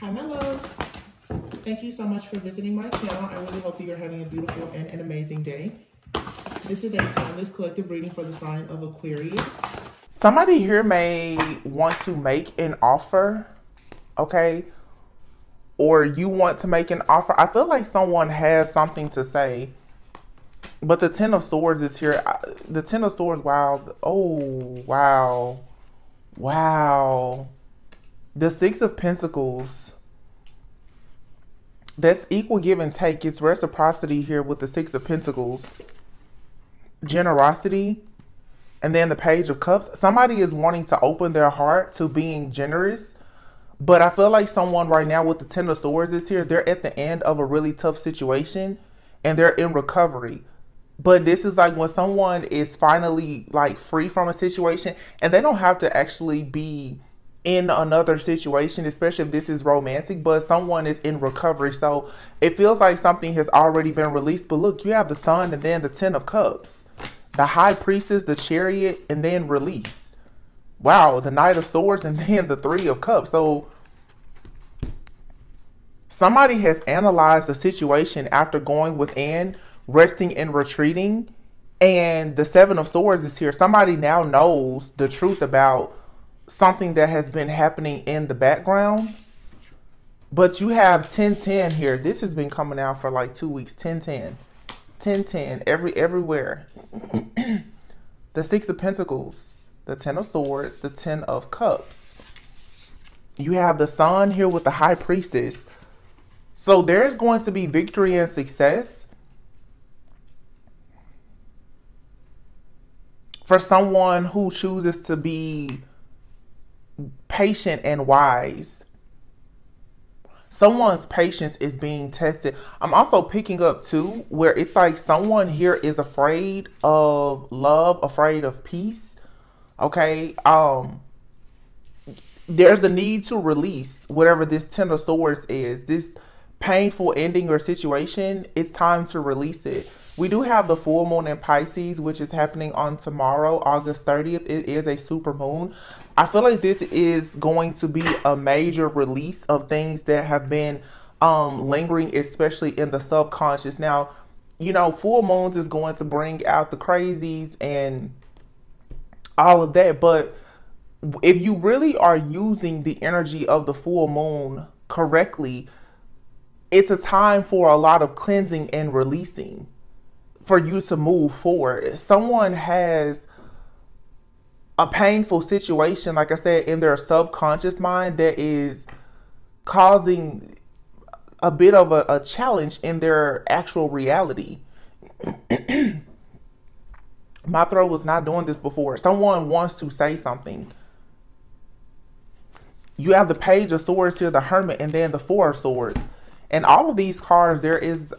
Hi, my loves. Thank you so much for visiting my channel. I really hope you're having a beautiful and an amazing day. This is a timeless collective reading for the sign of Aquarius. Somebody here may want to make an offer, okay? Or you want to make an offer. I feel like someone has something to say. But the Ten of Swords is here. The Ten of Swords, wow. Oh, wow. Wow. The Six of Pentacles. That's equal give and take. It's reciprocity here with the Six of Pentacles. Generosity. And then the Page of Cups. Somebody is wanting to open their heart to being generous. But I feel like someone right now with the Ten of Swords is here. They're at the end of a really tough situation. And they're in recovery. But this is like when someone is finally like free from a situation. And they don't have to actually be in another situation, especially if this is romantic, but someone is in recovery. So it feels like something has already been released. But look, you have the sun and then the Ten of Cups, the High Priestess, the Chariot, and then release. Wow, the Knight of Swords and then the Three of Cups. So somebody has analyzed the situation after going within, resting and retreating. And the Seven of Swords is here. Somebody now knows the truth about something that has been happening in the background. But you have 1010 here. This has been coming out for like two weeks. 1010. 1010 every everywhere. the Six of Pentacles, the Ten of Swords, the Ten of Cups. You have the Sun here with the High Priestess. So there's going to be victory and success. For someone who chooses to be patient and wise. Someone's patience is being tested. I'm also picking up too where it's like someone here is afraid of love, afraid of peace. Okay? Um there's a need to release whatever this ten of swords is. This painful ending or situation, it's time to release it. We do have the full moon in Pisces, which is happening on tomorrow, August 30th. It is a super moon. I feel like this is going to be a major release of things that have been um, lingering, especially in the subconscious. Now, you know, full moons is going to bring out the crazies and all of that. But if you really are using the energy of the full moon correctly, it's a time for a lot of cleansing and releasing for you to move forward. Someone has a painful situation, like I said, in their subconscious mind that is causing a bit of a, a challenge in their actual reality. My throat was not doing this before. Someone wants to say something. You have the Page of Swords here, the Hermit, and then the Four of Swords. And all of these cards, there is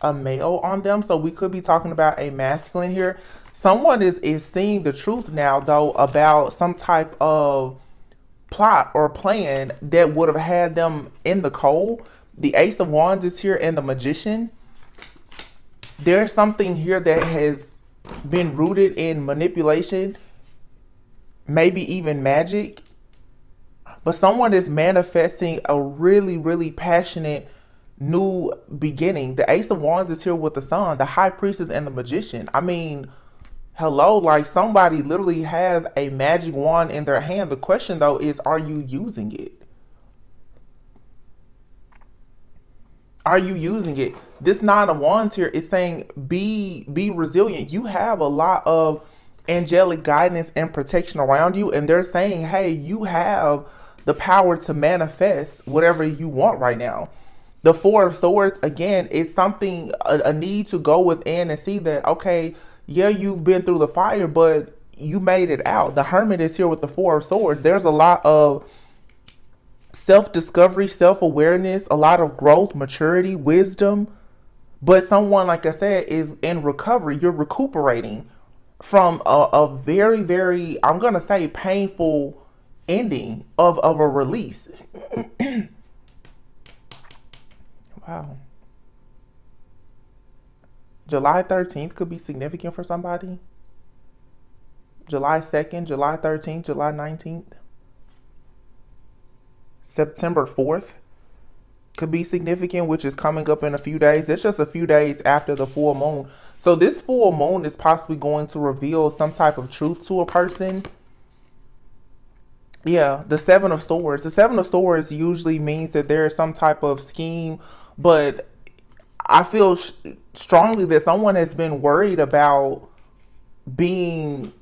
a male on them. So we could be talking about a masculine here. Someone is, is seeing the truth now, though, about some type of plot or plan that would have had them in the cold. The Ace of Wands is here and the Magician. There's something here that has been rooted in manipulation, maybe even magic. But someone is manifesting a really, really passionate new beginning. The Ace of Wands is here with the Sun, the High Priestess, and the Magician. I mean, hello, like somebody literally has a magic wand in their hand. The question though is, are you using it? Are you using it? This Nine of Wands here is saying be be resilient. You have a lot of angelic guidance and protection around you, and they're saying, hey, you have the power to manifest whatever you want right now the four of swords again it's something a, a, need to go within and see that okay yeah you've been through the fire but you made it out. The hermit is here with the four of swords. There's a lot of self-discovery self-awareness a lot of growth maturity wisdom. But someone like i said is in recovery. You're recuperating from a, a very very i'm gonna say painful ending of of a release. Wow. July 13th could be significant for somebody. July 2nd, July 13th, July 19th. September 4th could be significant, which is coming up in a few days. It's just a few days after the full moon. So this full moon is possibly going to reveal some type of truth to a person. Yeah, the Seven of Swords. The Seven of Swords usually means that there is some type of scheme, but I feel strongly that someone has been worried about being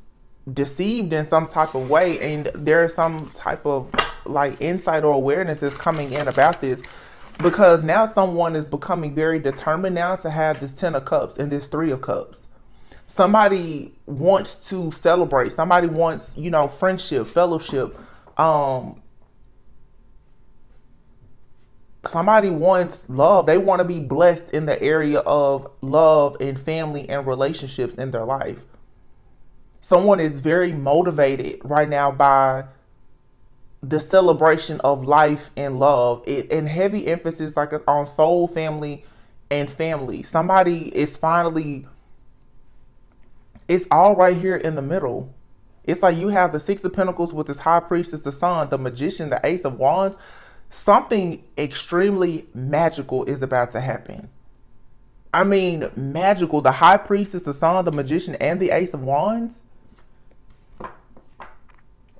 deceived in some type of way and there is some type of like insight or awareness that's coming in about this because now someone is becoming very determined now to have this 10 of cups and this 3 of cups. Somebody wants to celebrate. Somebody wants you know friendship fellowship um somebody wants love. They want to be blessed in the area of love and family and relationships in their life. Someone is very motivated right now by the celebration of life and love. It, and heavy emphasis like on soul family and family. Somebody is finally it's all right here in the middle. It's like you have the six of pentacles with this high priestess the sun the magician the ace of wands something extremely magical is about to happen i mean magical the high priestess the sun the magician and the ace of wands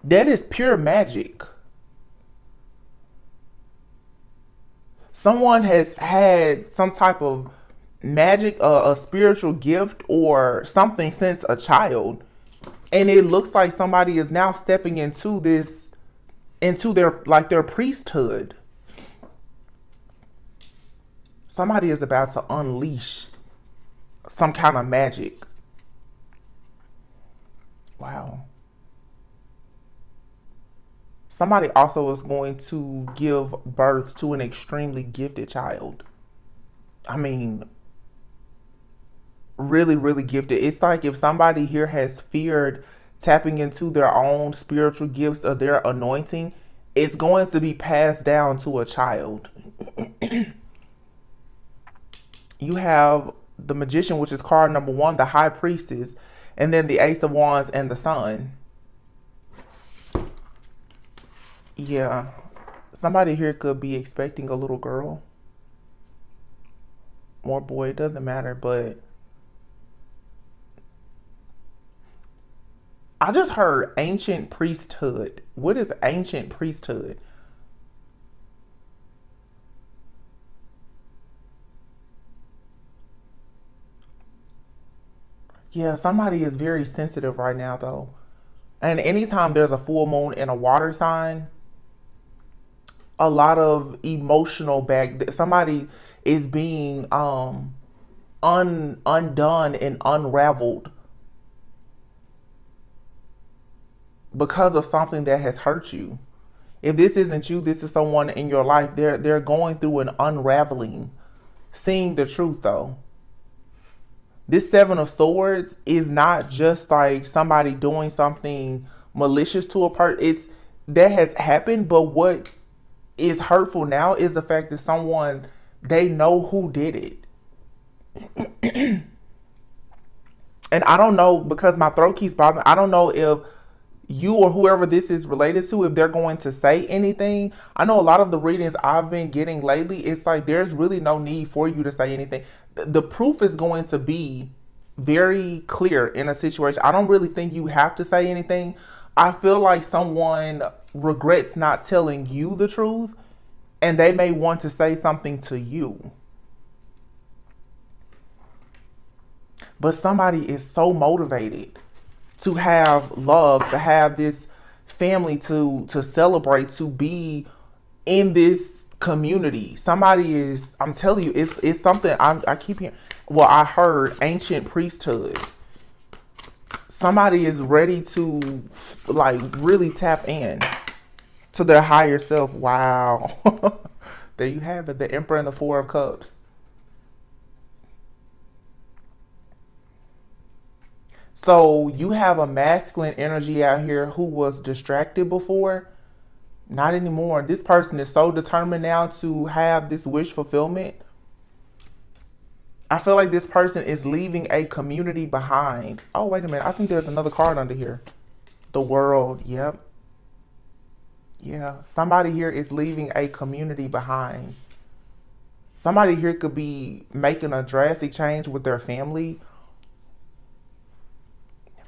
that is pure magic. Someone has had some type of magic, uh, a spiritual gift, or something since a child. And it looks like somebody is now stepping into this, into their, like their priesthood. Somebody is about to unleash some kind of magic. Wow somebody also is going to give birth to an extremely gifted child. I mean, really, really gifted. It's like if somebody here has feared tapping into their own spiritual gifts or their anointing, it's going to be passed down to a child. you have the magician, which is card number one, the high priestess, and then the ace of wands and the sun. Yeah. Somebody here could be expecting a little girl. Or boy, it doesn't matter, but I just heard ancient priesthood. What is ancient priesthood? Yeah, somebody is very sensitive right now, though. And anytime there's a full moon in a water sign, a lot of emotional back somebody is being um un undone and unraveled because of something that has hurt you if this isn't you this is someone in your life they're they're going through an unraveling seeing the truth though this seven of swords is not just like somebody doing something malicious to a person it's that has happened but what is hurtful now is the fact that someone they know who did it. and I don't know because my throat keeps bothering. I don't know if you or whoever this is related to if they're going to say anything. I know a lot of the readings I've been getting lately, it's like there's really no need for you to say anything. The proof is going to be very clear in a situation. I don't really think you have to say anything. I feel like someone regrets not telling you the truth and they may want to say something to you. But somebody is so motivated to have love, to have this family to to celebrate, to be in this community. Somebody is I'm telling you, it's it's something I I keep hearing well, I heard ancient priesthood. Somebody is ready to like really tap in to their higher self. Wow. there you have it, the Emperor and the Four of Cups. So you have a masculine energy out here who was distracted before. Not anymore. This person is so determined now to have this wish fulfillment. I feel like this person is leaving a community behind. Oh, wait a minute. I think there's another card under here. The world. Yep. Yeah, somebody here is leaving a community behind. Somebody here could be making a drastic change with their family.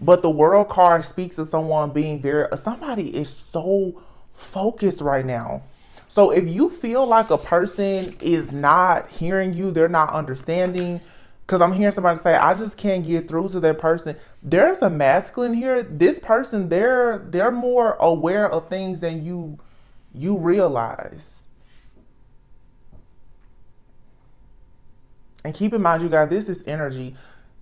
But the world card speaks of someone being very, somebody is so focused right now. So if you feel like a person is not hearing you, they're not understanding, because I'm hearing somebody say, I just can't get through to that person. There's a masculine here. This person, they're they're more aware of things than you you realize. And keep in mind, you guys, this is energy.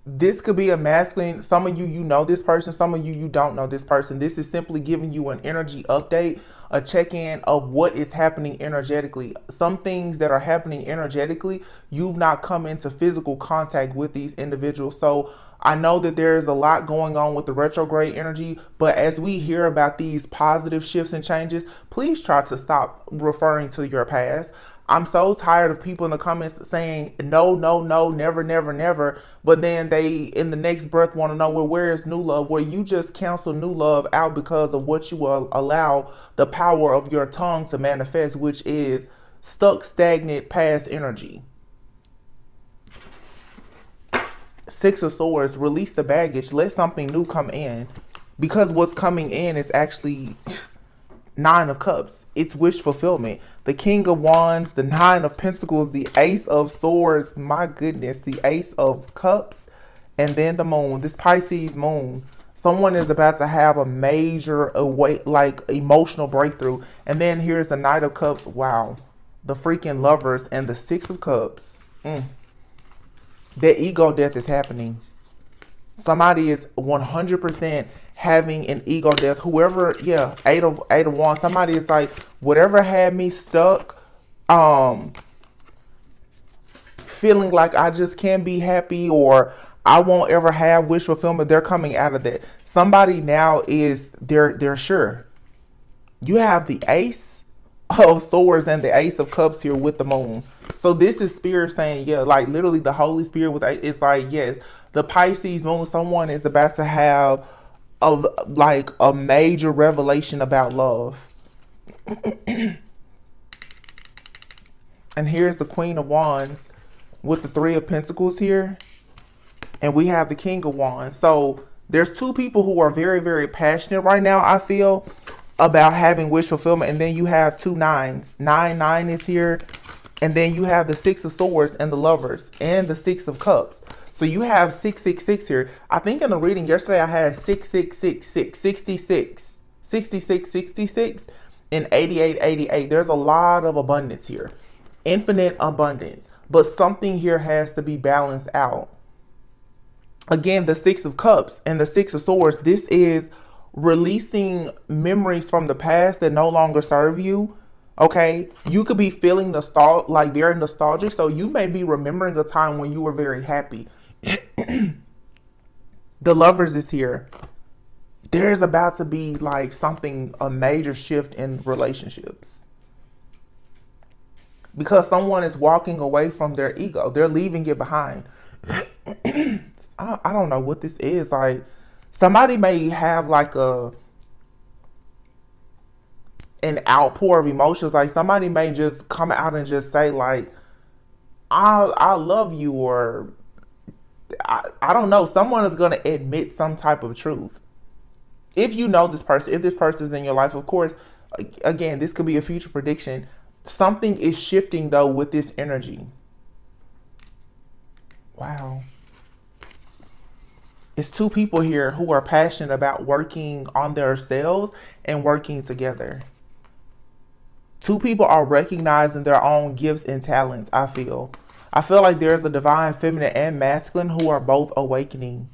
This could be a masculine. Some of you, you know this person. Some of you, you don't know this person. This is simply giving you an energy update, a check in of what is happening energetically. Some things that are happening energetically, you've not come into physical contact with these individuals. So I know that there's a lot going on with the retrograde energy, but as we hear about these positive shifts and changes, please try to stop referring to your past. I'm so tired of people in the comments saying no, no, no, never, never, never. But then they, in the next breath, want to know, well, where is new love? Where you just cancel new love out because of what you will allow the power of your tongue to manifest, which is stuck, stagnant, past energy. Six of Swords, release the baggage, let something new come in. Because what's coming in is actually Nine of Cups. It's wish fulfillment. The King of Wands, the Nine of Pentacles, the Ace of Swords. My goodness, the Ace of Cups, and then the Moon. This Pisces Moon. Someone is about to have a major, like emotional breakthrough. And then here's the Knight of Cups. Wow, the freaking Lovers and the Six of Cups. Mm. That ego death is happening. Somebody is 100% having an ego death. Whoever, yeah, eight of eight of one. Somebody is like, whatever had me stuck, um, feeling like I just can't be happy or I won't ever have wish fulfillment. They're coming out of that. Somebody now is they're they're sure. You have the ace of swords and the ace of cups here with the moon. So this is spirit saying, yeah, like literally the Holy Spirit with it's like, yes, the Pisces moon, someone is about to have of like a major revelation about love. and here's the Queen of Wands with the Three of Pentacles here. And we have the King of Wands. So there's two people who are very, very passionate right now, I feel, about having wish fulfillment. And then you have two nines. Nine, nine is here. And then you have the Six of Swords and the Lovers and the Six of Cups. So you have 666 here. I think in the reading yesterday I had 6666, 66, 66, 66, and 88, 88. There's a lot of abundance here. Infinite abundance. But something here has to be balanced out. Again, the Six of Cups and the Six of Swords, this is releasing memories from the past that no longer serve you okay you could be feeling nostalgic like very nostalgic so you may be remembering the time when you were very happy the lovers is here. There's about to be like something, a major shift in relationships. Because someone is walking away from their ego, they're leaving it behind. I, don't know what this is. Like, somebody may have like a an outpour of emotions. Like somebody may just come out and just say like, "I I love you," or I, I don't know, someone is going to admit some type of truth. If you know this person, if this person is in your life, of course, again, this could be a future prediction. Something is shifting though with this energy. Wow. It's two people here who are passionate about working on themselves and working together. Two people are recognizing their own gifts and talents, I feel. I feel like there's a divine feminine and masculine who are both awakening.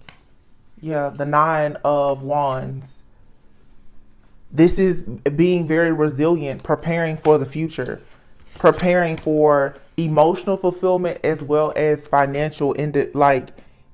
Yeah, the nine of wands. This is being very resilient, preparing for the future, preparing for emotional fulfillment as well as financial ind- like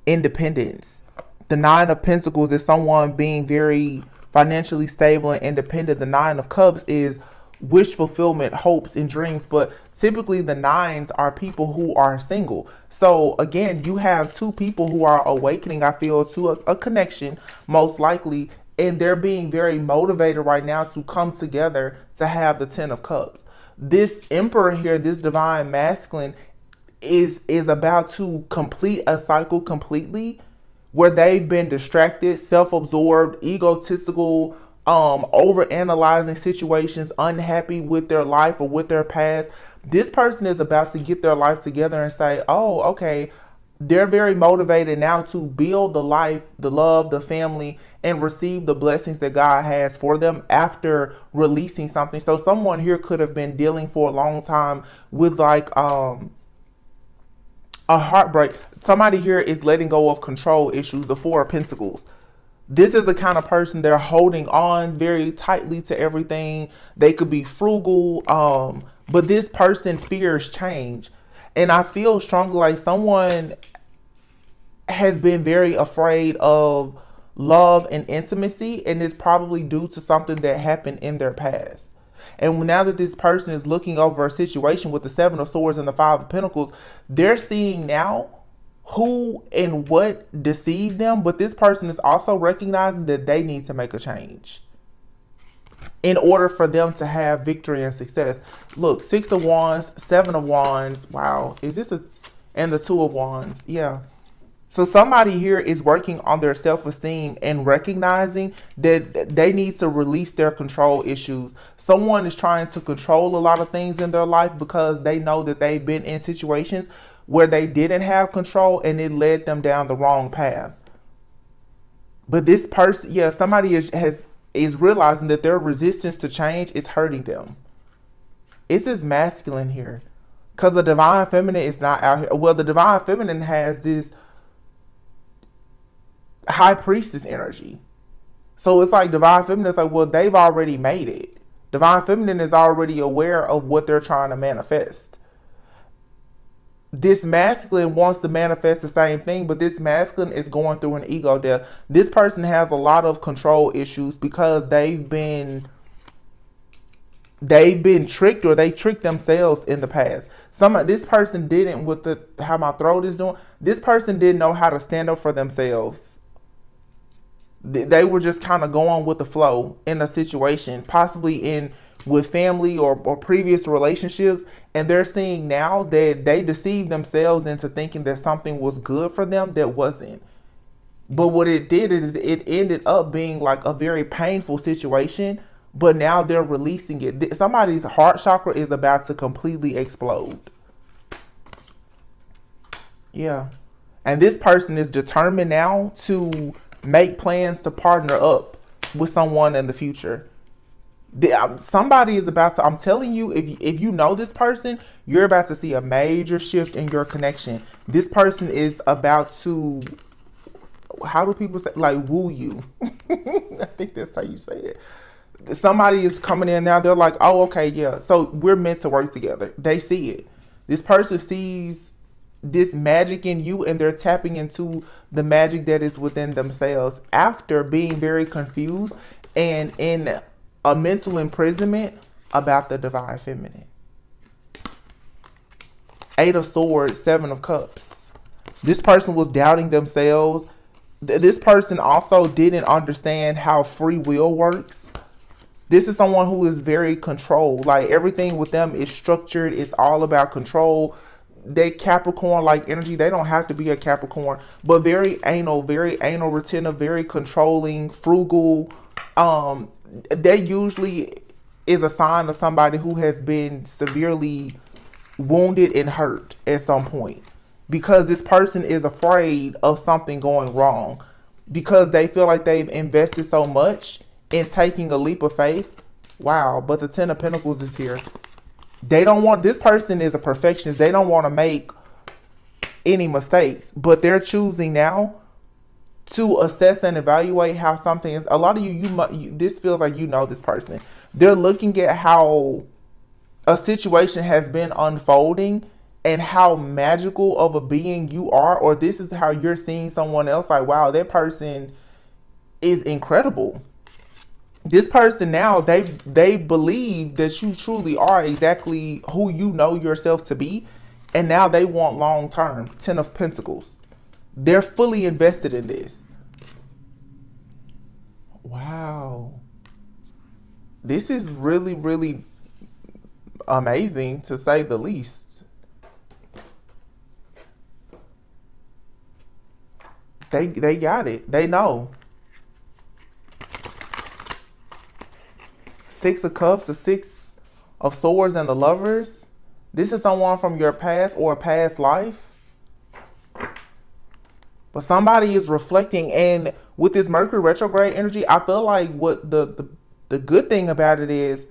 independence. The nine of pentacles is someone being very financially stable and independent. The nine of cups is wish fulfillment, hopes, and dreams. But typically, the nines are people who are single. So, again, you have two people who are awakening, I feel, to a, a connection, most likely. and they're being very motivated right now to come together to have the 10 of cups this emperor here this divine masculine is is about to complete a cycle completely where they've been distracted self-absorbed egotistical um over analyzing situations unhappy with their life or with their past this person is about to get their life together and say oh okay they're very motivated now to build the life, the love, the family, and receive the blessings that God has for them after releasing something. So someone here could have been dealing for a long time with like um a heartbreak. Somebody here is letting go of control issues, the four of pentacles. This is the kind of person they're holding on very tightly to everything. They could be frugal, um, but this person fears change. And I feel strongly like someone has been very afraid of love and intimacy, and it's probably due to something that happened in their past. And now that this person is looking over a situation with the Seven of Swords and the Five of Pentacles, they're seeing now who and what deceived them, but this person is also recognizing that they need to make a change in order for them to have victory and success. Look, Six of Wands, Seven of Wands. Wow. Is this a. And the Two of Wands. Yeah. So somebody here is working on their self-esteem and recognizing that they need to release their control issues. Someone is trying to control a lot of things in their life because they know that they've been in situations where they didn't have control and it led them down the wrong path. But this person, yeah, somebody is has is realizing that their resistance to change is hurting them. It's this masculine here. Because the divine feminine is not out here. Well, the divine feminine has this high priestess energy. So it's like divine feminine is like, well, they've already made it. Divine feminine is already aware of what they're trying to manifest. This masculine wants to manifest the same thing, but this masculine is going through an ego death. This person has a lot of control issues because they've been they've been tricked or they tricked themselves in the past. Some of this person didn't with the how my throat is doing. This person didn't know how to stand up for themselves they were just kind of going with the flow in a situation, possibly in with family or, or previous relationships, and they're seeing now that they deceived themselves into thinking that something was good for them that wasn't. But what it did is it ended up being like a very painful situation, but now they're releasing it. Somebody's heart chakra is about to completely explode. Yeah. And this person is determined now to make plans to partner up with someone in the future. Um, somebody is about to, I'm telling you, if, if you know this person, you're about to see a major shift in your connection. This person is about to, how do people say, like, woo you? I think that's how you say it. Somebody is coming in now, they're like, oh, okay, yeah. So we're meant to work together. They see it. This person sees this magic in you and they're tapping into the magic that is within themselves after being very confused and in a mental imprisonment about the divine feminine. Eight of Swords, Seven of Cups. This person was doubting themselves. This person also didn't understand how free will works. This is someone who is very controlled. Like everything with them is structured. It's all about control they Capricorn like energy. They don't have to be a Capricorn, but very anal, very anal retentive, very controlling, frugal. Um, they usually is a sign of somebody who has been severely wounded and hurt at some point because this person is afraid of something going wrong because they feel like they've invested so much in taking a leap of faith. Wow, but the 10 of Pentacles is here. They don't want this person is a perfectionist. They don't want to make any mistakes, but they're choosing now to assess and evaluate how something is. A lot of you, you, you this feels like you know this person. They're looking at how a situation has been unfolding and how magical of a being you are, or this is how you're seeing someone else. Like, wow, that person is incredible this person now they they believe that you truly are exactly who you know yourself to be and now they want long term 10 of pentacles they're fully invested in this Wow. This is really, really amazing to say the least. They they got it. They know. Six of Cups, a Six of Swords, and the Lovers. This is someone from your past or past life. But somebody is reflecting, and with this Mercury retrograde energy, I feel like what the, the the good thing about it is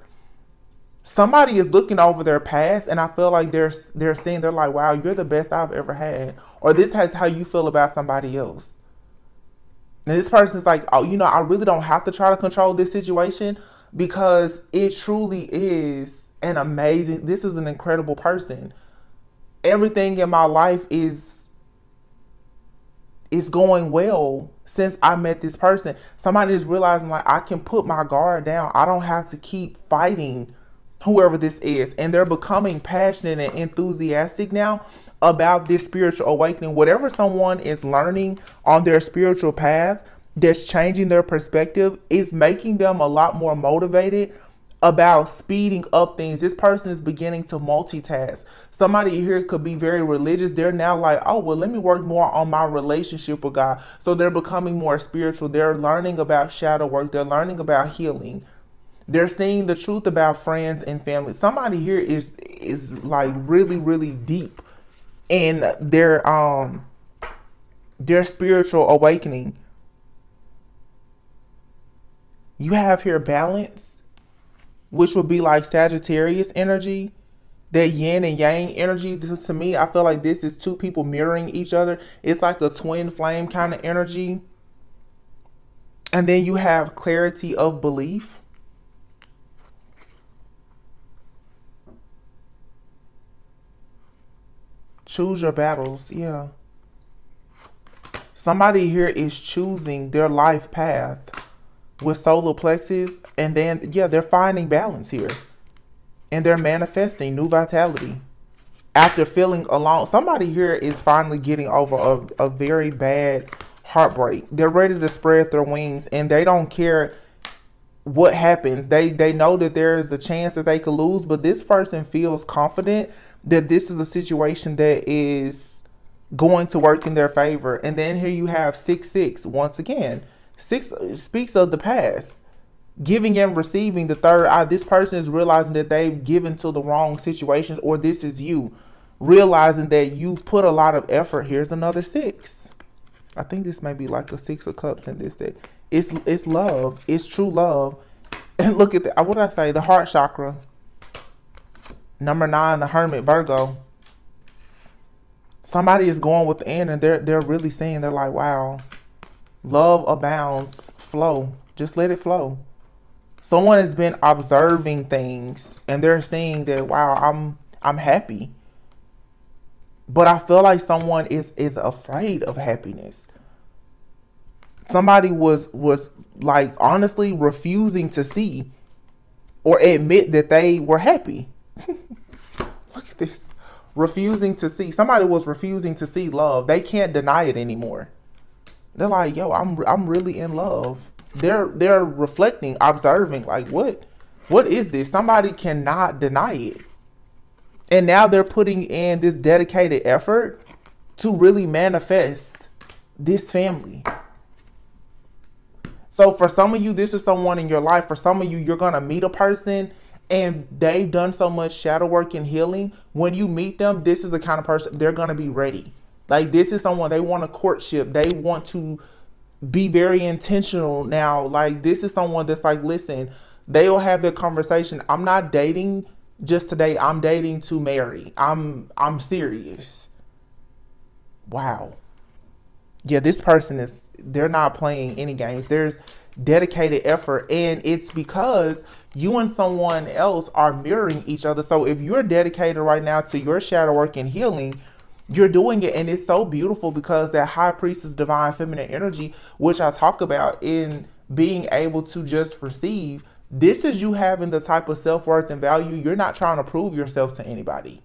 somebody is looking over their past and I feel like they're they're saying they're like, wow, you're the best I've ever had. Or this has how you feel about somebody else. And this person's like, oh, you know, I really don't have to try to control this situation because it truly is an amazing this is an incredible person. Everything in my life is is going well since I met this person. Somebody is realizing like I can put my guard down. I don't have to keep fighting whoever this is. And they're becoming passionate and enthusiastic now about this spiritual awakening. Whatever someone is learning on their spiritual path that's changing their perspective is making them a lot more motivated about speeding up things. This person is beginning to multitask. Somebody here could be very religious. They're now like, oh, well, let me work more on my relationship with God. So they're becoming more spiritual. They're learning about shadow work. They're learning about healing. They're seeing the truth about friends and family. Somebody here is is like really, really deep in their um their spiritual awakening. You have here balance, which would be like Sagittarius energy that yin and yang energy This, to me i feel like this is two people mirroring each other. It's like a twin flame kind of energy. And then you have clarity of belief. Choose your battles yeah. Somebody here is choosing their life path with solar plexus and then yeah they're finding balance here and they're manifesting new vitality after feeling alone. Somebody here is finally getting over a, a very bad heartbreak. They're ready to spread their wings and they don't care what happens. They they know that there is a chance that they could lose, but this person feels confident that this is a situation that is going to work in their favor. And then here you have six six once again. Six speaks of the past. Giving and receiving the third eye. This person is realizing that they've given to the wrong situations or this is you. Realizing that you've put a lot of effort. Here's another six. I think this may be like a six of cups in this day it's it's love. It's true love. And look at the uh, what did i say? The heart chakra. Number nine the hermit virgo. Somebody is going within and they're they're really saying they're like wow love abounds. Flow. Just let it flow. Someone has been observing things and they're saying that wow i'm i'm happy. But i feel like someone is is afraid of happiness. Somebody was was like honestly refusing to see or admit that they were happy. Look at this. Refusing to see. Somebody was refusing to see love. They can't deny it anymore they're like yo i'm i'm really in love they're they're reflecting, observing, like what what is this? Somebody cannot deny it. And now they're putting in this dedicated effort to really manifest this family. So for some of you, this is someone in your life. For some of you, you're gonna meet a person and they've done so much shadow work and healing. When you meet them, this is the kind of person they're gonna be ready. Like this is someone they want a courtship. They want to be very intentional now. Like this is someone that's like, listen, they'll have their conversation. I'm not dating just today. I'm dating to marry. I'm I'm serious. Wow. Yeah, this person is they're not playing any games. There's dedicated effort and it's because you and someone else are mirroring each other. So if you're dedicated right now to your shadow work and healing, you're doing it and it's so beautiful because that high priestess divine feminine energy which i talk about in being able to just receive this is you having the type of self-worth and value you're not trying to prove yourself to anybody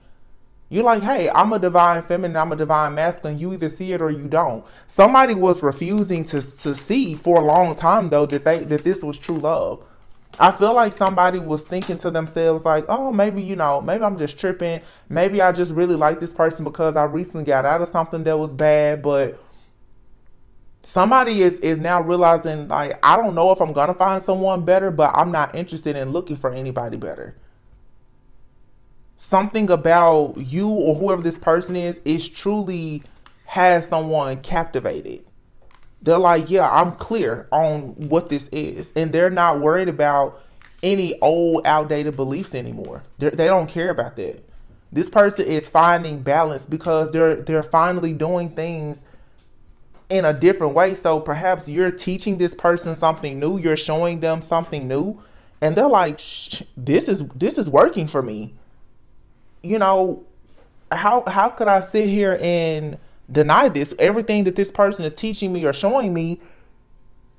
You're like, hey, I'm a divine feminine, I'm a divine masculine. You either see it or you don't. Somebody was refusing to to see for a long time though that they that this was true love. I feel like somebody was thinking to themselves like, oh, maybe you know, maybe I'm just tripping. Maybe I just really like this person because I recently got out of something that was bad, but somebody is is now realizing like I don't know if I'm gonna find someone better, but I'm not interested in looking for anybody better something about you or whoever this person is is truly has someone captivated. They're like, yeah, I'm clear on what this is. And they're not worried about any old, outdated beliefs anymore. They're, they do not care about that. This person is finding balance because they're they're finally doing things in a different way. So perhaps you're teaching this person something new, you're showing them something new, and they're like, "This is this is working for me." you know, how how could I sit here and deny this? Everything that this person is teaching me or showing me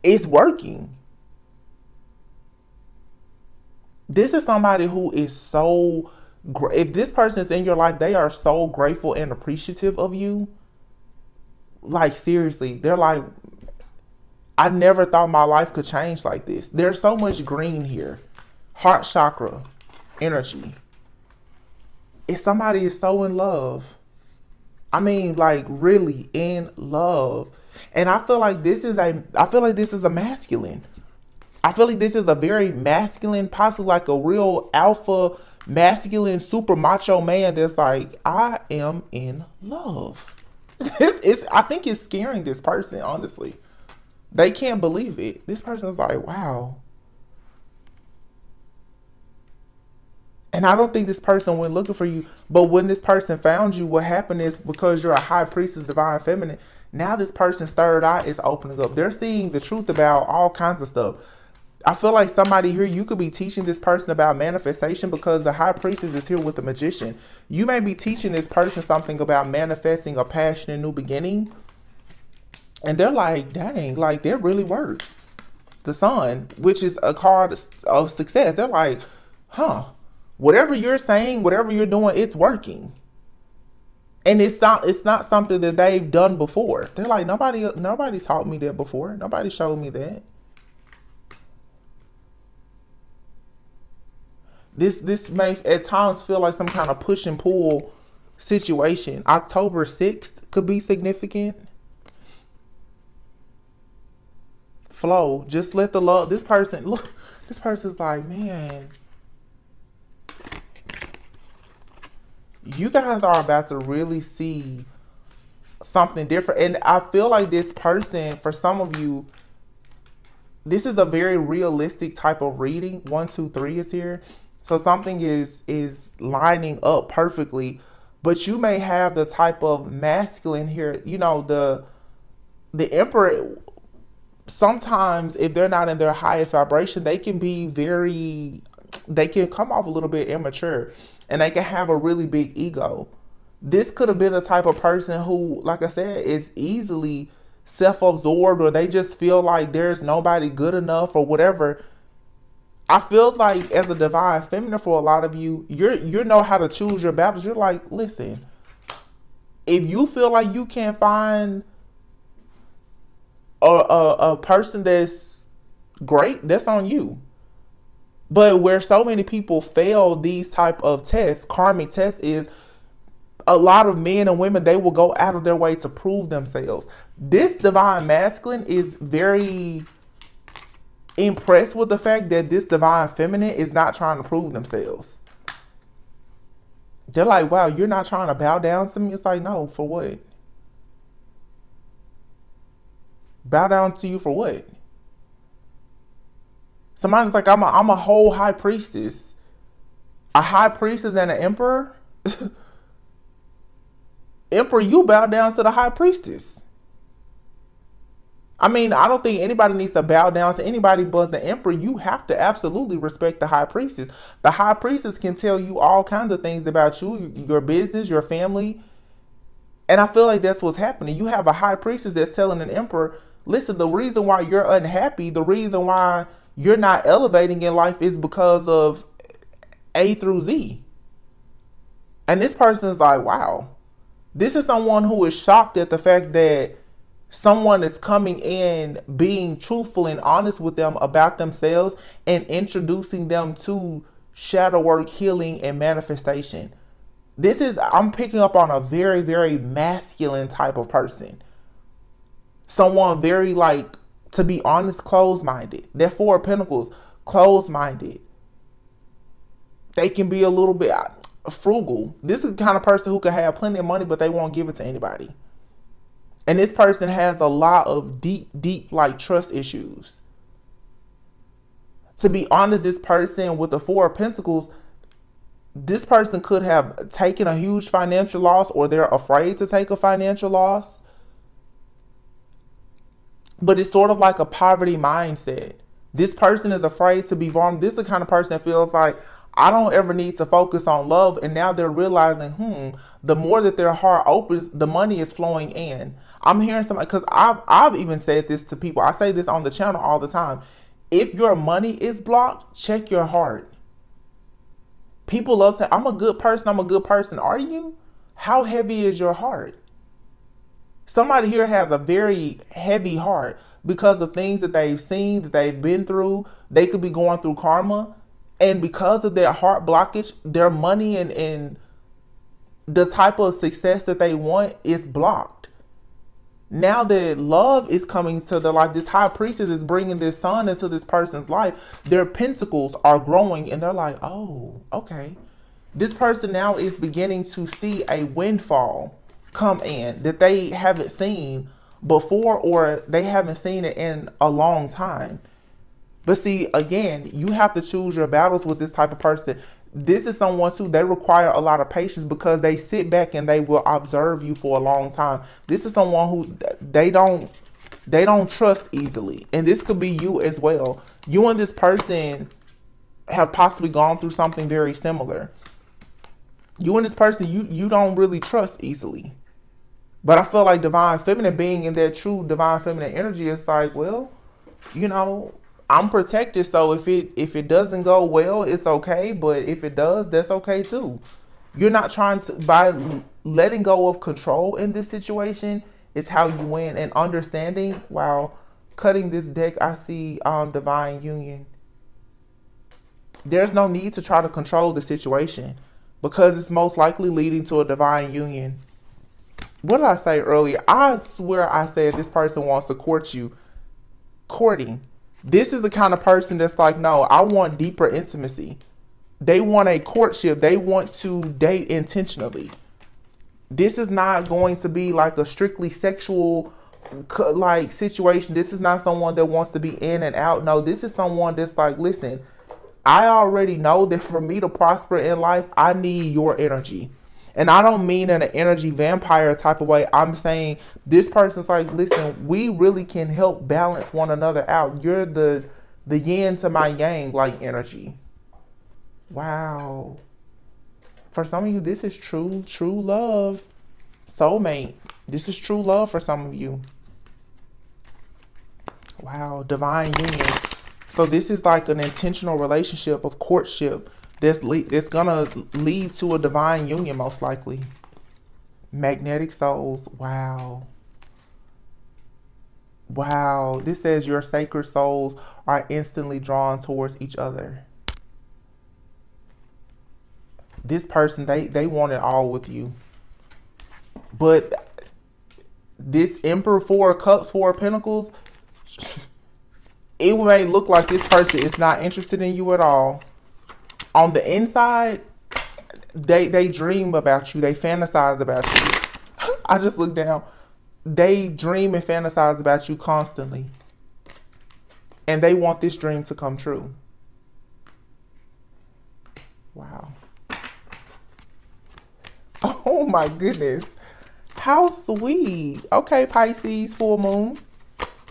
is working. This is somebody who is so if this person is in your life, they are so grateful and appreciative of you. Like seriously, they're like I never thought my life could change like this. There's so much green here. Heart chakra energy if somebody is so in love, I mean, like really in love. And I feel like this is a I feel like this is a masculine. I feel like this is a very masculine, possibly like a real alpha masculine super macho man that's like, I am in love. It's, it's I think it's scaring this person, honestly. They can't believe it. This person's like, wow, And I don't think this person went looking for you. But when this person found you, what happened is because you're a high priestess, divine feminine, now this person's third eye is opening up. They're seeing the truth about all kinds of stuff. I feel like somebody here, you could be teaching this person about manifestation because the high priestess is here with the magician. You may be teaching this person something about manifesting a passionate new beginning. And they're like, dang, like that really works. The sun, which is a card of success. They're like, huh, whatever you're saying, whatever you're doing, it's working. And it's not it's not something that they've done before. They're like nobody nobody taught me that before. Nobody showed me that. This this may at times feel like some kind of push and pull situation. October 6th could be significant. Flow. Just let the love this person look this person's like, man, you guys are about to really see something different. And I feel like this person, for some of you, this is a very realistic type of reading. One, two, three is here. So something is is lining up perfectly. But you may have the type of masculine here, you know, the the emperor sometimes if they're not in their highest vibration, they can be very they can come off a little bit immature and they can have a really big ego. This could have been the type of person who, like I said, is easily self absorbed or they just feel like there's nobody good enough or whatever. I feel like as a divine feminine for a lot of you, you're you know how to choose your battles. You're like, listen, if you feel like you can't find a, a, a person that's great, that's on you. But where so many people fail these type of tests, karmic tests, is a lot of men and women they will go out of their way to prove themselves. This divine masculine is very impressed with the fact that this divine feminine is not trying to prove themselves. They're like, wow, you're not trying to bow down to me. It's like, no, for what? Bow down to you for what? Somebody's like, I'm a, I'm a whole high priestess. A high priestess and an emperor? emperor, you bow down to the high priestess. I mean, I don't think anybody needs to bow down to anybody but the emperor. You have to absolutely respect the high priestess. The high priestess can tell you all kinds of things about you, your business, your family. And I feel like that's what's happening. You have a high priestess that's telling an emperor, listen, the reason why you're unhappy, the reason why you're not elevating in life is because of A through Z. And this person's like, wow. This is someone who is shocked at the fact that someone is coming in being truthful and honest with them about themselves and introducing them to shadow work, healing, and manifestation. This is, I'm picking up on a very, very masculine type of person. Someone very, like, to be honest, closed minded. They're Four of Pentacles, closed minded. They can be a little bit uh, frugal. This is the kind of person who could have plenty of money, but they won't give it to anybody. And this person has a lot of deep, deep, like trust issues. To be honest, this person with the Four of Pentacles, this person could have taken a huge financial loss or they're afraid to take a financial loss. But it's sort of like a poverty mindset. This person is afraid to be vulnerable. This is the kind of person that feels like, I don't ever need to focus on love. And now they're realizing, hmm, the more that their heart opens, the money is flowing in. I'm hearing somebody because I've I've even said this to people. I say this on the channel all the time. If your money is blocked, check your heart. People love to I'm a good person, I'm a good person. Are you? How heavy is your heart? Somebody here has a very heavy heart because of things that they've seen, that they've been through. They could be going through karma. And because of their heart blockage their money and, and the type of success that they want is blocked. Now that love is coming to the life this high priestess is bringing this son into this person's life their pentacles are growing and they're like oh okay. This person now is beginning to see a windfall come in that they haven't seen before or they haven't seen it in a long time but see, again, you have to choose your battles with this type of person. This is someone too, they require a lot of patience because they sit back and they will observe you for a long time. This is someone who they don't they don't trust easily. And this could be you as well. You and this person have possibly gone through something very similar. You and this person, you you don't really trust easily. But I feel like divine feminine being in their true divine feminine energy is like, well, you know, I'm protected, so if it if it doesn't go well, it's okay. But if it does, that's okay too. You're not trying to by letting go of control in this situation is how you win. And understanding while cutting this deck, I see um divine union. There's no need to try to control the situation because it's most likely leading to a divine union. What did I say earlier? I swear I said this person wants to court you. Courting this is the kind of person that's like, no, I want deeper intimacy. They want a courtship. They want to date intentionally. This is not going to be like a strictly sexual like situation. This is not someone that wants to be in and out. No, this is someone that's like, listen, I already know that for me to prosper in life, I need your energy. And I don't mean in an energy vampire type of way. I'm saying this person's like, listen, we really can help balance one another out. You're the the yin to my yang like energy. Wow. For some of you, this is true, true love. Soulmate. This is true love for some of you. Wow, divine union. So this is like an intentional relationship of courtship that's it's gonna lead to a divine union most likely. Magnetic souls. Wow. Wow. This says your sacred souls are instantly drawn towards each other. This person, they, they want it all with you. But this Emperor Four Cups, Four Pentacles, it may look like this person is not interested in you at all on the inside, they they dream about you. They fantasize about you. I just look down. They dream and fantasize about you constantly. And they want this dream to come true. Wow. Oh my goodness. How sweet. Okay, Pisces, full moon.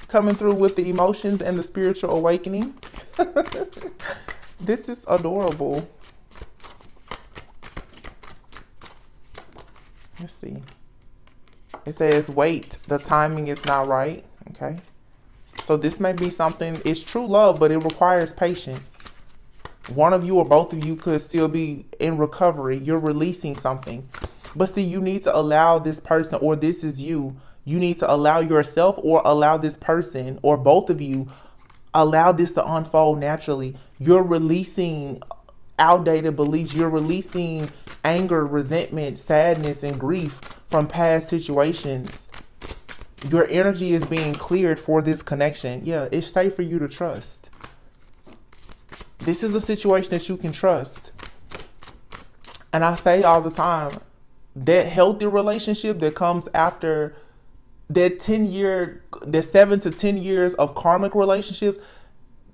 Coming through with the emotions and the spiritual awakening. This is adorable. Let's see. It says, wait, the timing is not right. Okay. So this may be something, it's true love, but it requires patience. One of you or both of you could still be in recovery. You're releasing something. But see, you need to allow this person, or this is you, you need to allow yourself or allow this person, or both of you, allow this to unfold naturally. You're releasing outdated beliefs. You're releasing anger, resentment, sadness, and grief from past situations. Your energy is being cleared for this connection. Yeah, it's safe for you to trust. This is a situation that you can trust. And I say all the time that healthy relationship that comes after that 10 year, the seven to 10 years of karmic relationships,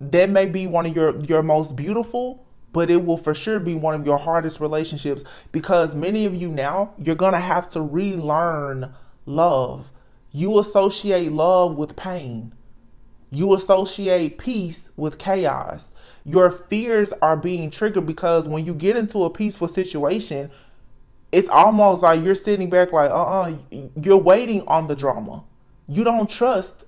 that may be one of your, your most beautiful, but it will for sure be one of your hardest relationships because many of you now, you're going to have to relearn love. You associate love with pain. You associate peace with chaos. Your fears are being triggered because when you get into a peaceful situation, it's almost like you're sitting back like, uh-uh, you're waiting on the drama. You don't trust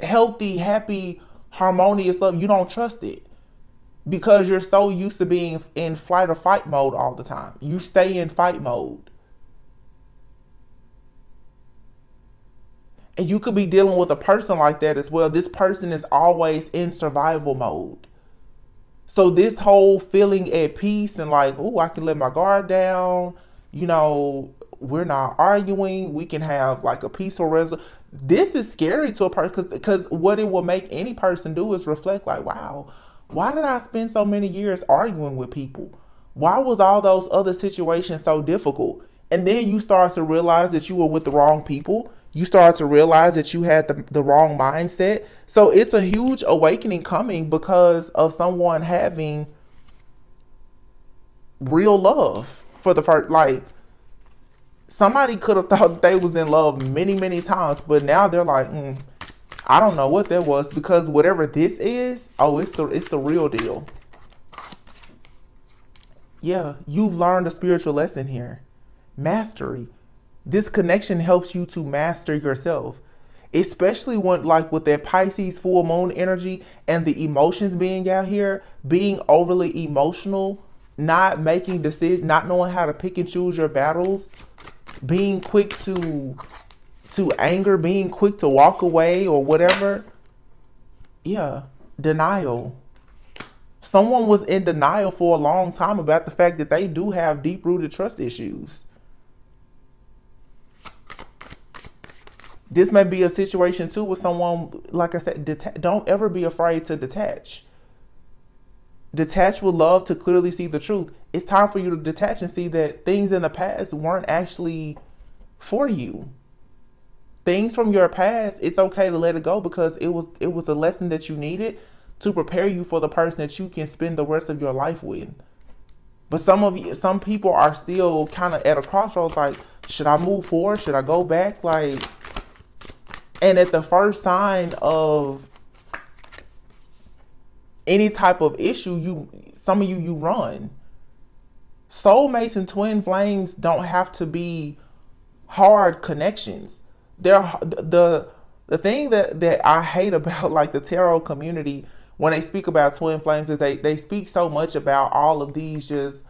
healthy, happy, harmonious love. You don't trust it because you're so used to being in flight or fight mode all the time. You stay in fight mode. And you could be dealing with a person like that as well. This person is always in survival mode. So this whole feeling at peace and like, oh, I can let my guard down, you know, we're not arguing. We can have like a peaceful resolution. This is scary to a person because what it will make any person do is reflect like, wow, why did I spend so many years arguing with people? Why was all those other situations so difficult? And then you start to realize that you were with the wrong people you start to realize that you had the, the wrong mindset. So it's a huge awakening coming because of someone having real love for the first like somebody could have thought they was in love many many times but now they're like mm, i don't know what that was because whatever this is oh it's the it's the real deal. Yeah you've learned a spiritual lesson here. Mastery this connection helps you to master yourself especially when like with that pisces full moon energy and the emotions being out here being overly emotional not making decisions not knowing how to pick and choose your battles being quick to to anger being quick to walk away or whatever. Yeah denial. Someone was in denial for a long time about the fact that they do have deep rooted trust issues this may be a situation too with someone like i said deta- don't ever be afraid to detach. Detach with love to clearly see the truth. It's time for you to detach and see that things in the past weren't actually for you. Things from your past it's okay to let it go because it was it was a lesson that you needed to prepare you for the person that you can spend the rest of your life with. But some of you some people are still kind of at a crossroads like should i move forward? Should i go back? Like and at the first sign of any type of issue, you some of you you run. Soulmates and twin flames don't have to be hard connections. They're the the thing that that I hate about like the tarot community when they speak about twin flames is they they speak so much about all of these just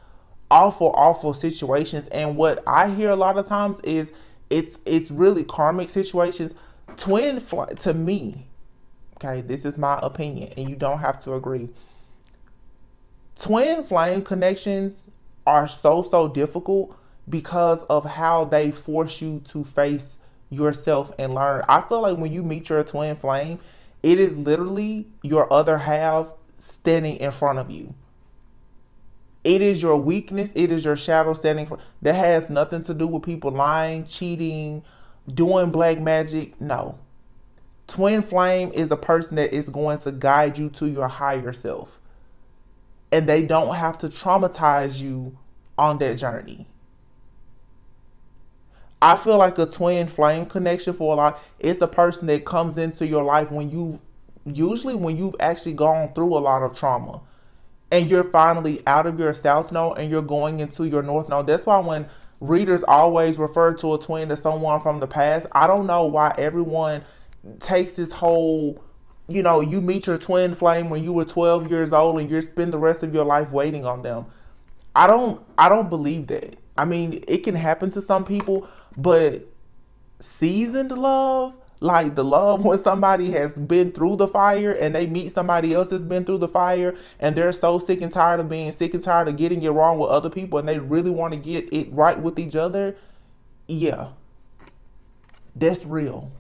awful awful situations and what I hear a lot of times is it's it's really karmic situations twin flame to me okay this is my opinion and you don't have to agree. Twin flame connections are so so difficult because of how they force you to face yourself and learn. I feel like when you meet your twin flame it is literally your other half standing in front of you. It is your weakness. It is your shadow standing for that has nothing to do with people lying cheating doing black magic, no. Twin flame is a person that is going to guide you to your higher self. And they don't have to traumatize you on that journey. I feel like a twin flame connection for a lot is the person that comes into your life when you usually when you've actually gone through a lot of trauma and you're finally out of your south node and you're going into your north node. That's why when readers always refer to a twin as someone from the past. I don't know why everyone takes this whole you know, you meet your twin flame when you were 12 years old and you spend the rest of your life waiting on them. I don't I don't believe that. I mean, it can happen to some people, but seasoned love, like the love when somebody has been through the fire and they meet somebody else that's been through the fire and they're so sick and tired of being sick and tired of getting it wrong with other people and they really want to get it right with each other. Yeah. That's real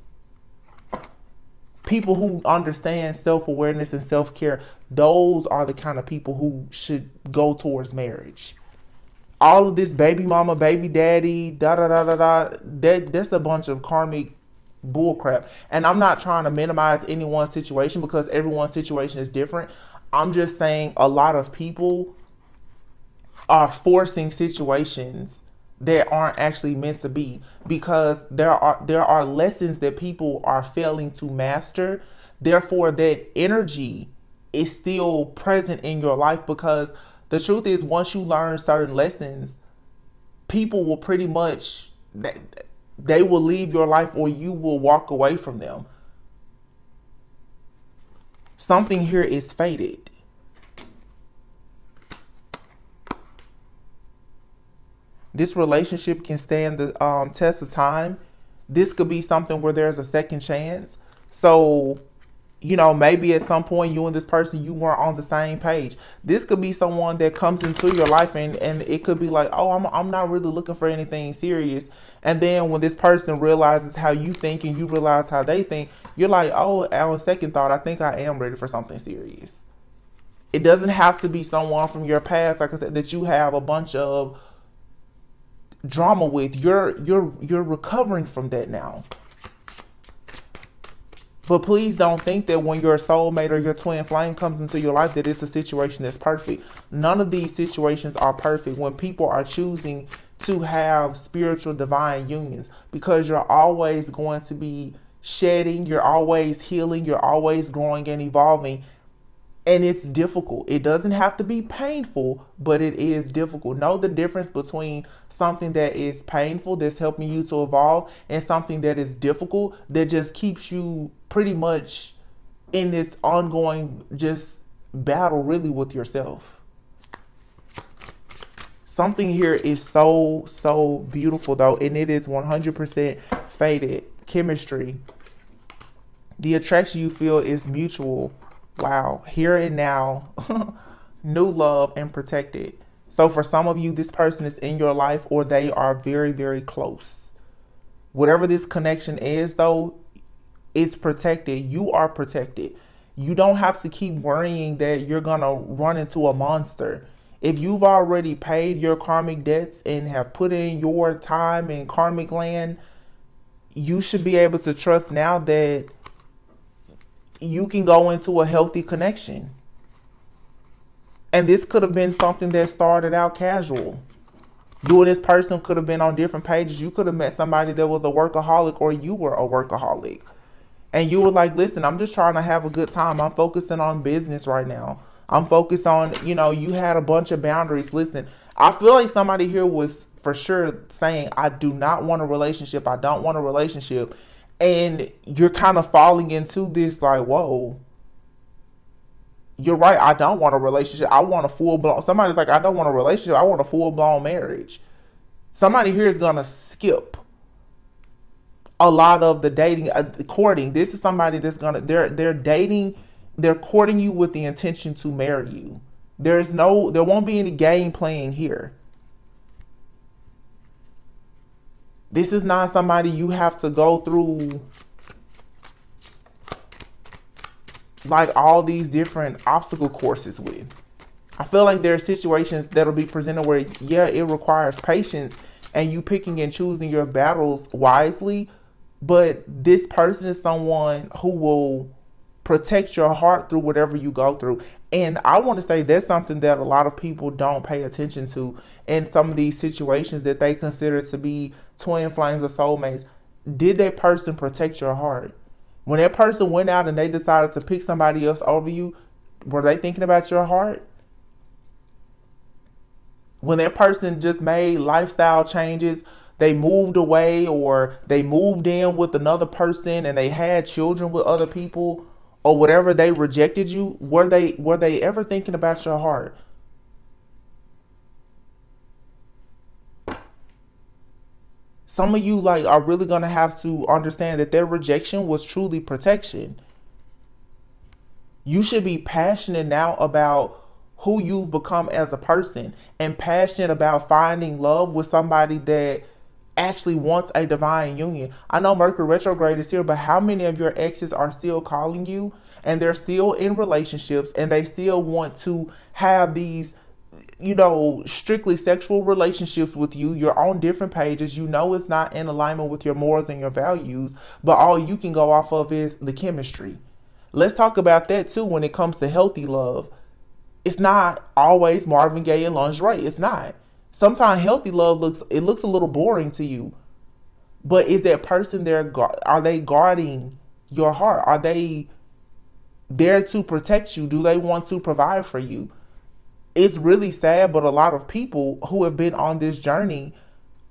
people who understand self-awareness and self-care those are the kind of people who should go towards marriage all of this baby mama baby daddy da da da da da that that's a bunch of karmic bullcrap. And i'm not trying to minimize anyone's situation because everyone's situation is different. I'm just saying a lot of people are forcing situations that aren't actually meant to be because there are there are lessons that people are failing to master. Therefore that energy is still present in your life because the truth is once you learn certain lessons people will pretty much they will leave your life or you will walk away from them something here is fated. this relationship can stand the um, test of time. This could be something where there's a second chance. So, you know, maybe at some point you and this person you weren't on the same page. This could be someone that comes into your life and and it could be like, "Oh, I'm I'm not really looking for anything serious." And then when this person realizes how you think and you realize how they think, you're like, "Oh, on second thought, I think I am ready for something serious." It doesn't have to be someone from your past, like I said, that you have a bunch of drama with. You're you're you're recovering from that now. But please don't think that when your soulmate or your twin flame comes into your life that it's a situation that's perfect. None of these situations are perfect. When people are choosing to have spiritual divine unions because you're always going to be shedding you're always healing you're always growing and evolving and it's difficult. It doesn't have to be painful, but it is difficult. Know the difference between something that is painful, that's helping you to evolve, and something that is difficult, that just keeps you pretty much in this ongoing just battle, really, with yourself. Something here is so, so beautiful, though, and it is 100% fated chemistry. The attraction you feel is mutual Wow, here and now, new love and protected. So for some of you, this person is in your life or they are very, very close. Whatever this connection is, though, it's protected. You are protected. You don't have to keep worrying that you're to run into a monster. If you've already paid your karmic debts and have put in your time in karmic land, you should be able to trust now that you can go into a healthy connection. And this could have been something that started out casual. You and this person could have been on different pages. You could have met somebody that was a workaholic or you were a workaholic. And you were like, listen, I'm just trying to have a good time. I'm focusing on business right now. I'm focused on, you know, you had a bunch of boundaries. Listen, I feel like somebody here was for sure saying, I do not want a relationship. I don't want a relationship and you're kind of falling into this like, whoa. You're right. I don't want a relationship. I want a full blown. Somebody's like, I don't want a relationship. I want a full blown marriage. Somebody here is gonna skip a lot of the dating, uh, courting. This is somebody that's gonna they're they're dating, they're courting you with the intention to marry you. There's no, there won't be any game playing here. This is not somebody you have to go through like all these different obstacle courses with. I feel like there are situations that'll be presented where, yeah, it requires patience and you picking and choosing your battles wisely. But this person is someone who will protect your heart through whatever you go through. And I want to say that's something that a lot of people don't pay attention to in some of these situations that they consider to be twin flames or soulmates. Did that person protect your heart? When that person went out and they decided to pick somebody else over you, were they thinking about your heart? When that person just made lifestyle changes, they moved away or they moved in with another person and they had children with other people, or whatever they rejected you, were they were they ever thinking about your heart? Some of you like are really gonna have to understand that their rejection was truly protection. You should be passionate now about who you've become as a person and passionate about finding love with somebody that actually wants a divine union. I know Mercury retrograde is here, but how many of your exes are still calling you and they're still in relationships and they still want to have these you know, strictly sexual relationships with you. You're on different pages. You know it's not in alignment with your morals and your values, but all you can go off of is the chemistry. Let's talk about that too when it comes to healthy love. It's not always Marvin Gaye and lingerie. It's not sometimes healthy love looks it looks a little boring to you but is that person there are they guarding your heart? Are they there to protect you? Do they want to provide for you? It's really sad but a lot of people who have been on this journey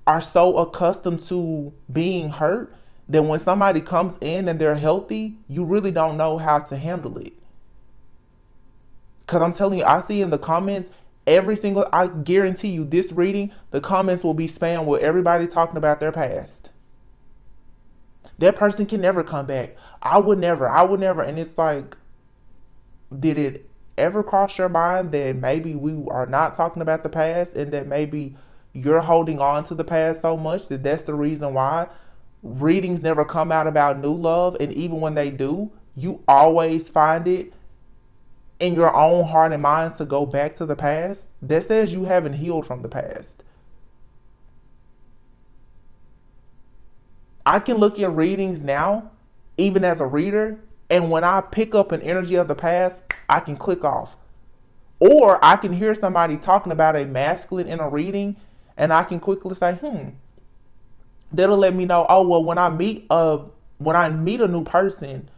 are so accustomed to being hurt that when somebody comes in and they're healthy you really don't know how to handle it. Because i'm telling you i see in the comments every single I guarantee you this reading, the comments will be spam with everybody talking about their past. That person can never come back. I would never. I would never. And it's like, did it ever cross your mind that maybe we are not talking about the past and that maybe you're holding on to the past so much that that's the reason why readings never come out about new love and even when they do you always find it in your own heart and mind to go back to the past, that says you haven't healed from the past. I can look at readings now, even as a reader, and when I pick up an energy of the past, I can click off. Or I can hear somebody talking about a masculine in a reading, and I can quickly say, hmm. That'll let me know, oh well when I meet a when I meet a new person,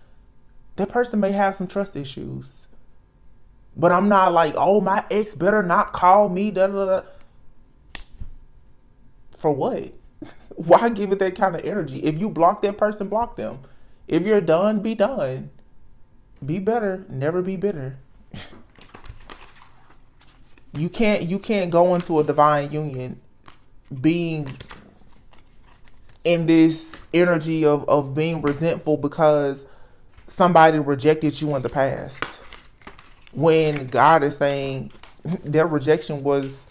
that person may have some trust issues but I'm not like, oh, my ex better not call me. Da, da, da. For what? Why give it that kind of energy? If you block that person, block them. If you're done, be done. Be better. Never be bitter. you can't you can't go into a divine union being in this energy of, of being resentful because somebody rejected you in the past when God is saying their rejection was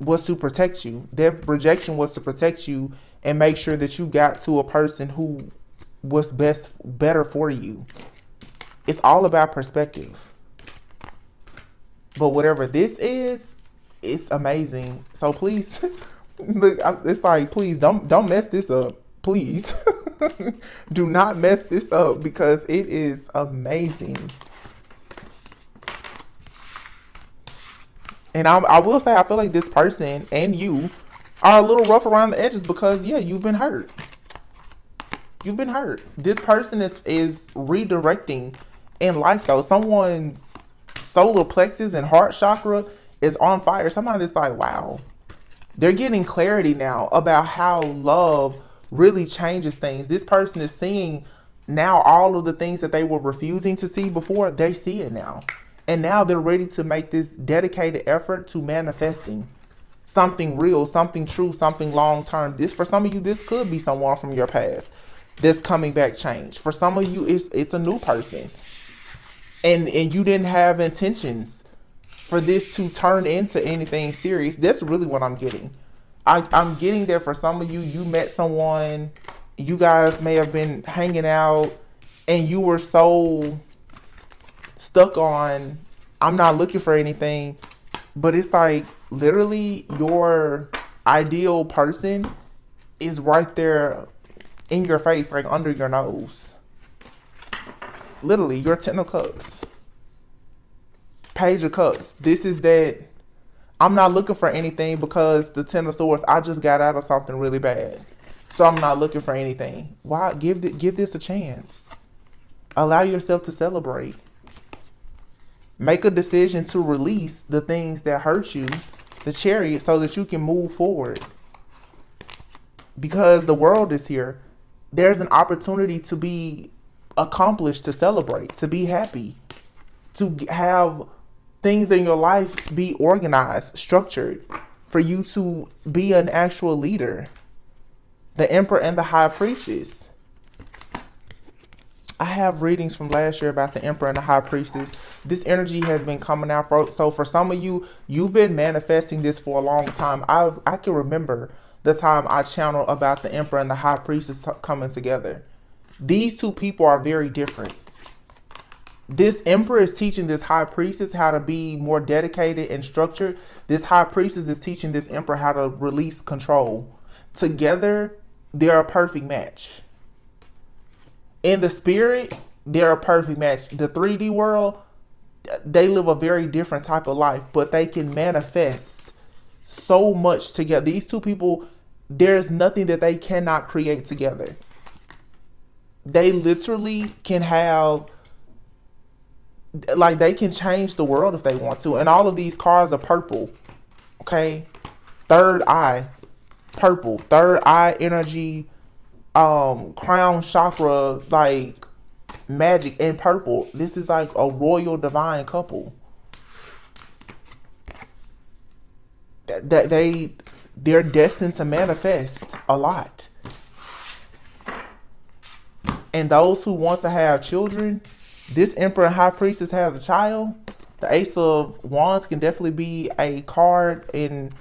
was to protect you. Their rejection was to protect you and make sure that you got to a person who was best better for you. It's all about perspective. But whatever this is, it's amazing. So please look it's like please don't don't mess this up. Please. Do not mess this up because it is amazing. And I, I will say, I feel like this person and you are a little rough around the edges because, yeah, you've been hurt. You've been hurt. This person is, is redirecting in life, though. Someone's solar plexus and heart chakra is on fire. Somebody's like, wow. They're getting clarity now about how love really changes things. This person is seeing now all of the things that they were refusing to see before, they see it now. And now they're ready to make this dedicated effort to manifesting something real, something true, something long term. This for some of you, this could be someone from your past. This coming back change. For some of you, it's it's a new person. And and you didn't have intentions for this to turn into anything serious. That's really what I'm getting. I, I'm getting there for some of you. You met someone, you guys may have been hanging out, and you were so stuck on I'm not looking for anything, but it's like literally your ideal person is right there in your face, like under your nose. Literally, your ten of cups. Page of cups. This is that I'm not looking for anything because the ten of swords, I just got out of something really bad. So I'm not looking for anything. Why give the, give this a chance? Allow yourself to celebrate. Make a decision to release the things that hurt you, the chariot, so that you can move forward. Because the world is here. There's an opportunity to be accomplished, to celebrate, to be happy, to have things in your life be organized, structured, for you to be an actual leader. The Emperor and the High Priestess. I have readings from last year about the Emperor and the High Priestess. This energy has been coming out. For, so for some of you, you've been manifesting this for a long time. I I can remember the time I channeled about the Emperor and the High Priestess coming together. These two people are very different. This Emperor is teaching this High Priestess how to be more dedicated and structured. This High Priestess is teaching this Emperor how to release control. Together, they're a perfect match. In the spirit, they're a perfect match. The 3D world, they live a very different type of life, but they can manifest so much together. These two people, there's nothing that they cannot create together. They literally can have like they can change the world if they want to. And all of these cars are purple. Okay? Third eye, purple. Third eye energy, um, crown chakra, like magic in purple. This is like a royal divine couple. That, that they they're destined to manifest a lot. And those who want to have children, this Emperor High Priestess has a child. The Ace of Wands can definitely be a card. And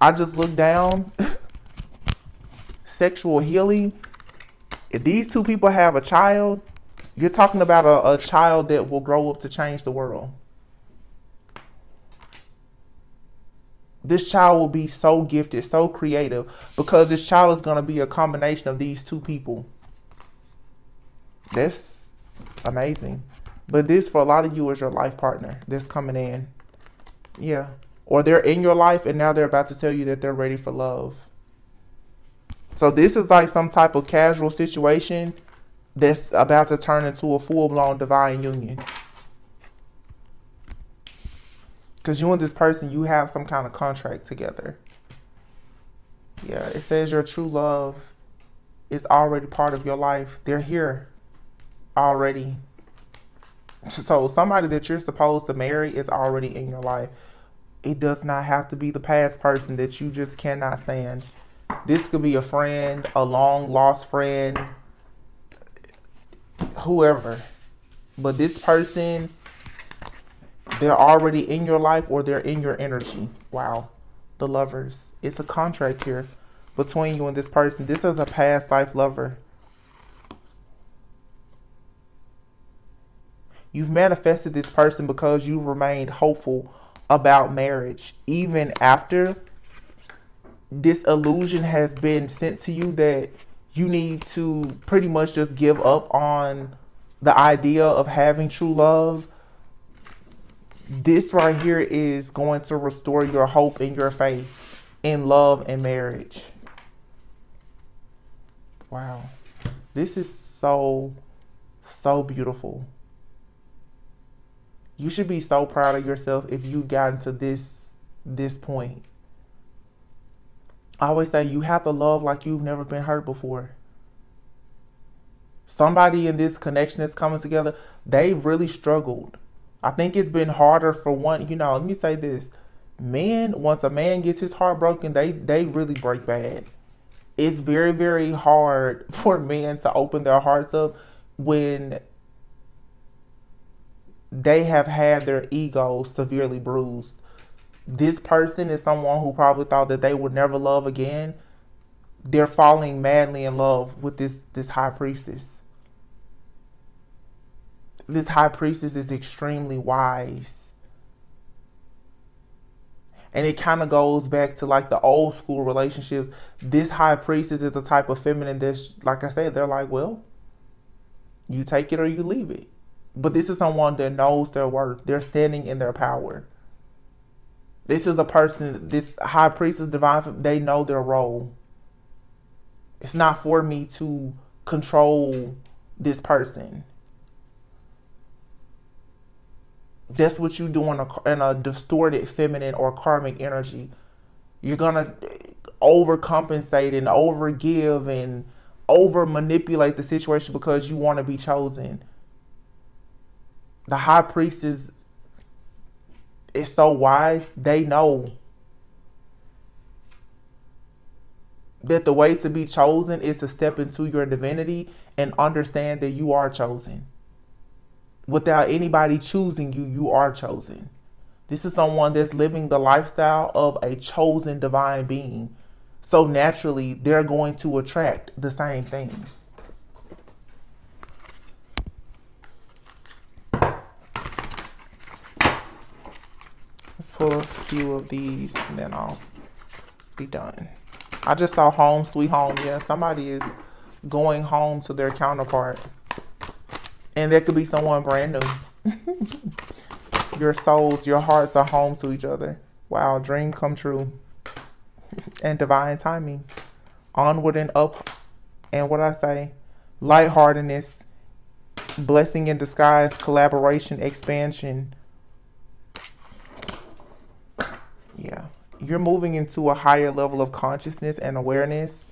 I just look down. Sexual healing. If these two people have a child, you're talking about a, a child that will grow up to change the world. This child will be so gifted, so creative, because this child is going to be a combination of these two people. That's amazing. But this, for a lot of you, is your life partner that's coming in. Yeah. Or they're in your life and now they're about to tell you that they're ready for love. So this is like some type of casual situation that's about to turn into a full-blown divine union. Because you and this person, you have some kind of contract together. Yeah, it says your true love is already part of your life. They're here already. So somebody that you're supposed to marry is already in your life. It does not have to be the past person that you just cannot stand. This could be a friend, a long lost friend, whoever. But this person, they're already in your life or they're in your energy. Wow. The lovers. It's a contract here between you and this person. This is a past life lover. You've manifested this person because you remained hopeful about marriage, even after this illusion has been sent to you that you need to pretty much just give up on the idea of having true love. This right here is going to restore your hope and your faith in love and marriage. Wow. This is so, so beautiful. You should be so proud of yourself if you gotten to this this point. I always say you have to love like you've never been hurt before. Somebody in this connection that's coming together, they've really struggled. I think it's been harder for one, you know, let me say this. Men, once a man gets his heart broken, they they really break bad. It's very, very hard for men to open their hearts up when they have had their egos severely bruised. This person is someone who probably thought that they would never love again. They're falling madly in love with this this high priestess. This high priestess is extremely wise. And it kind of goes back to like the old school relationships. This high priestess is the type of feminine that's, like I said, they're like, well, you take it or you leave it. But this is someone that knows their worth. They're standing in their power. This is a person, this high priestess, divine, they know their role. It's not for me to control this person. That's what you do in a, in a distorted feminine or karmic energy. You're going to overcompensate and overgive and over manipulate the situation because you want to be chosen. The high priest is so wise, they know that the way to be chosen is to step into your divinity and understand that you are chosen. Without anybody choosing you, you are chosen. This is someone that's living the lifestyle of a chosen divine being. So naturally, they're going to attract the same thing. Pull a few of these and then I'll be done. I just saw home sweet home. Yeah, somebody is going home to their counterpart. And that could be someone brand new. your souls, your hearts are home to each other. Wow, dream come true. and divine timing. Onward and up. And what I say, lightheartedness, blessing in disguise, collaboration, expansion. Yeah you're moving into a higher level of consciousness and awareness.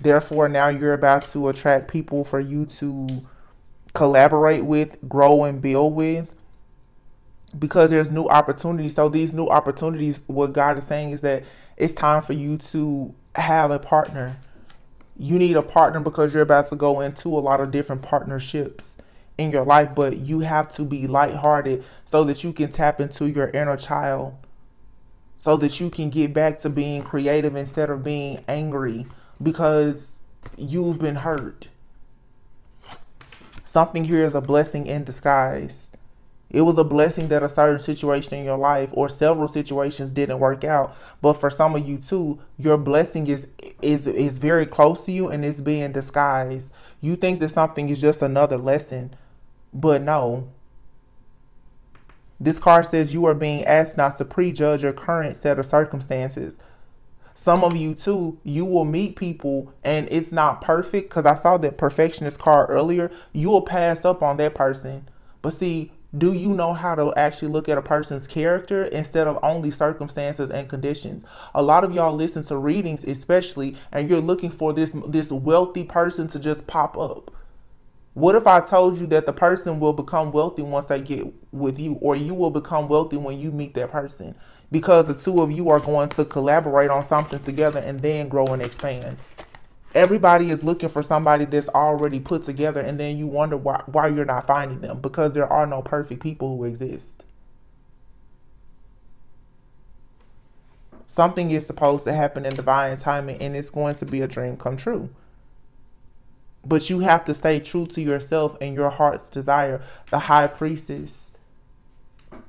Therefore, now you're about to attract people for you to collaborate with, grow, and build with because there's new opportunities. So, these new opportunities, what God is saying is that it's time for you to have a partner. You need a partner because you're about to go into a lot of different partnerships in your life, but you have to be lighthearted so that you can tap into your inner child so that you can get back to being creative instead of being angry because you've been hurt. Something here is a blessing in disguise. It was a blessing that a certain situation in your life or several situations didn't work out. But for some of you too, your blessing is is is very close to you and it's being disguised. You think that something is just another lesson, but no. This card says you are being asked not to prejudge your current set of circumstances. Some of you too, you will meet people and it's not perfect because I saw that perfectionist card earlier. You will pass up on that person. But see, do you know how to actually look at a person's character instead of only circumstances and conditions a lot of y'all listen to readings especially and you're looking for this this wealthy person to just pop up what if I told you that the person will become wealthy once they get with you, or you will become wealthy when you meet that person? Because the two of you are going to collaborate on something together and then grow and expand. Everybody is looking for somebody that's already put together, and then you wonder why, why you're not finding them because there are no perfect people who exist. Something is supposed to happen in divine timing, and it's going to be a dream come true. But you have to stay true to yourself and your heart's desire. The high priestess.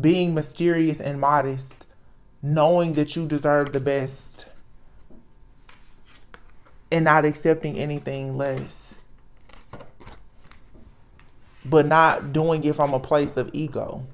Being mysterious and modest, knowing that you deserve the best, and not accepting anything less, but not doing it from a place of ego.